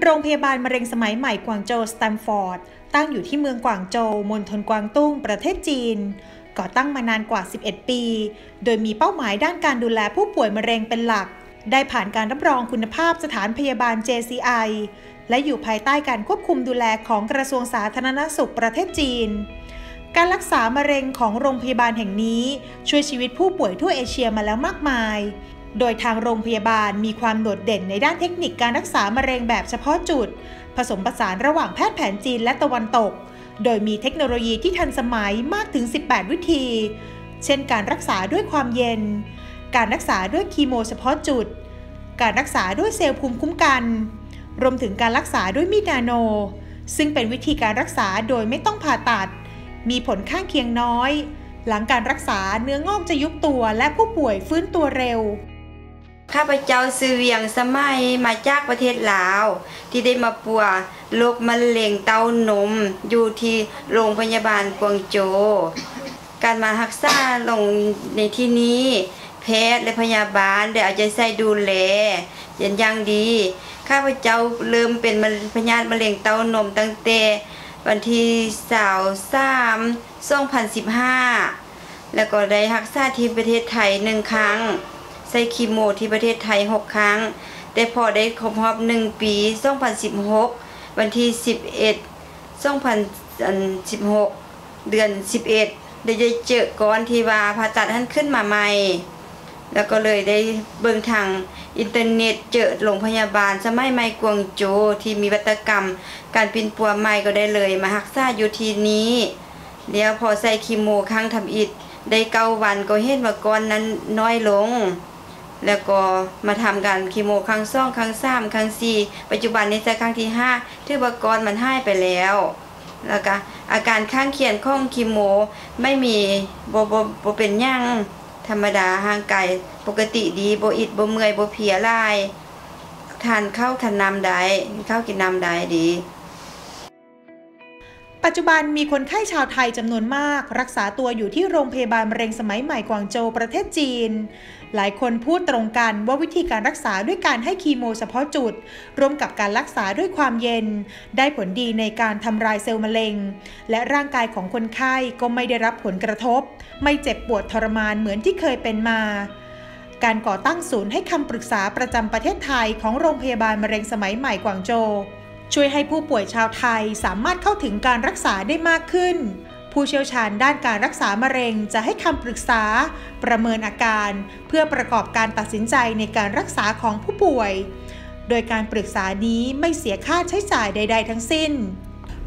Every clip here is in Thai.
โรงพยาบาลมะเร็งสมัยใหม่กวางโจวสแตมฟอร์ด ตั้งอยู่ที่เมืองกวางโจวมณฑลกวางตุ้ง ประเทศจีน ก่อตั้งมานานกว่า 11 ปี โดยมีเป้าหมายด้านการดูแลผู้ป่วยมะเร็งเป็นหลัก ได้ผ่านการรับรองคุณภาพสถานพยาบาล JCI และอยู่ภายใต้การควบคุมดูแลของกระทรวงสาธารณสุขประเทศจีน การรักษามะเร็งของโรงพยาบาลแห่งนี้ ช่วยชีวิตผู้ป่วยทั่วเอเชียมาแล้วมากมาย โดยทางโรงพยาบาลมีความโดดเด่นในด้านเทคนิคการรักษามะเร็งแบบเฉพาะจุด ผสมผสานระหว่างแพทย์แผนจีนและตะวันตก โดยมีเทคโนโลยีที่ทันสมัยมากถึง 18 วิธี เช่นการรักษาด้วยความเย็น การรักษาด้วยคีโมเฉพาะจุด การรักษาด้วยเซลล์ภูมิคุ้มกัน รวมถึงการรักษาด้วยมีดนาโน ซึ่งเป็นวิธีการรักษาโดยไม่ต้องผ่าตัด มีผลข้างเคียงน้อย หลังการรักษาเนื้องอกจะยุบตัวและผู้ป่วยฟื้นตัวเร็ว ข้าพเจ้าซื้อเวียงสมัยมาจากประเทศลาว ที่ได้มาปัวโรคมะเร็งเต้านม อยู่ที่โรงพยาบาลกวางโจ การมารักษาลงในที่นี้แพทย์และพยาบาลได้เอาใจใส่ดูแลอย่างย่างดี ข้าพเจ้าเริ่มเป็นมพยาธิมะเร็งเต้านมตั้งแต่วันที่23 2015แล้วก็ได้รักษาที่ประเทศไทยหนึ่งครั้ง ใส่คีโมที่ประเทศไทย 6 ครั้ง แต่พอได้ครบรอบ1ปี 2016 วันที่ 11 2016 เดือน 11 ได้เจอก้อนที่ว่าผ่าตัดท่านขึ้นมาใหม่ แล้วก็เลยได้เบิ่งทางอินเทอร์เน็ตเจอโรงพยาบาลสมัยใหม่กวางโจวที่มีวัตกรรม การปินปัวใหม่ก็ได้เลยมารักษาอยู่ทีนี้เดี๋ยวพอใส่คีโมครั้งทำอิดได้เก้าวันก็เห็นว่าก้อนนั้นน้อยลง แล้วก็มาทำการคีโมครั้งสองครั้งสามครั้งสี่ปัจจุบันนี้จะครั้งที่ห้าถือว่ากรมันหายไปแล้วแล้วก็อาการข้างเคียงของคีโมไม่มีโบโบโบเป็นหยังธรรมดาห่างไกลปกติดีโบอิดโบเมื่อยโบเพียลายทานข้าวทานน้ำได้ข้าวกินน้ำได้ดี ปัจจุบันมีคนไข้ชาวไทยจำนวนมาก รักษาตัวอยู่ที่โรงพยาบาลมะเร็งสมัยใหม่กวางโจวประเทศจีน หลายคนพูดตรงกันว่าวิธีการรักษาด้วยการให้คีโมเฉพาะจุด ร่วมกับการรักษาด้วยความเย็น ได้ผลดีในการทำลายเซลล์มะเร็ง และร่างกายของคนไข้ก็ไม่ได้รับผลกระทบ ไม่เจ็บปวดทรมานเหมือนที่เคยเป็นมาการก่อตั้งศูนย์ให้คำปรึกษาประจำประเทศไทยของโรงพยาบาลมะเร็งสมัยใหม่กวางโจว ช่วยให้ผู้ป่วยชาวไทยสามารถเข้าถึงการรักษาได้มากขึ้น ผู้เชี่ยวชาญด้านการรักษามะเร็งจะให้คำปรึกษา ประเมินอาการ เพื่อประกอบการตัดสินใจในการรักษาของผู้ป่วย โดยการปรึกษานี้ไม่เสียค่าใช้จ่ายใด ๆ ทั้งสิ้น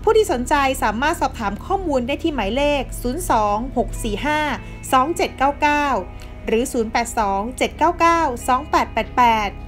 ผู้ที่สนใจสามารถสอบถามข้อมูลได้ที่หมายเลข 026452799 หรือ 082 799 2888